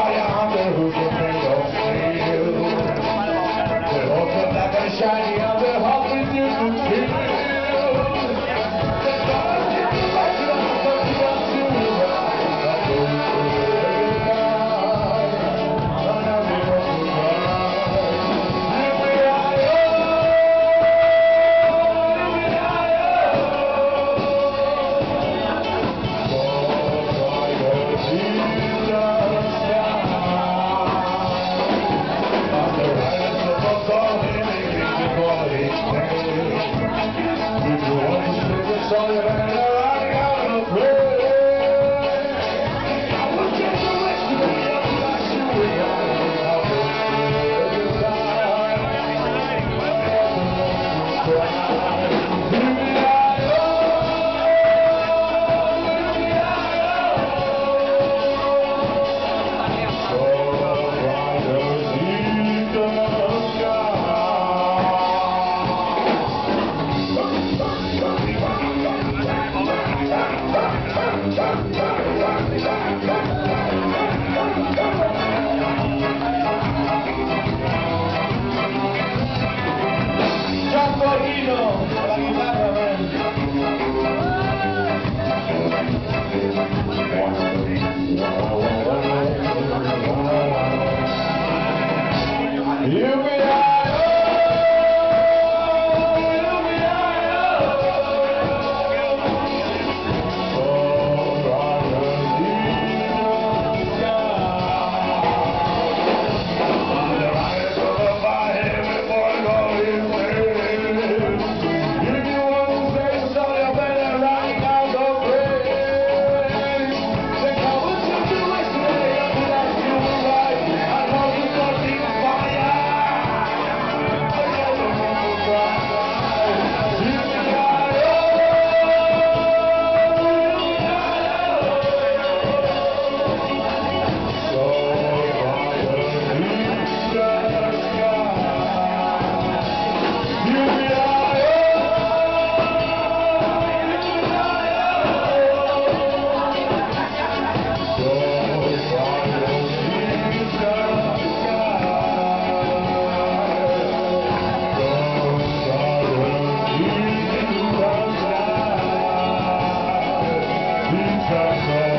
boy out there who can bring hope you. Shiny, I'll be hoping you Thank you. Jesus.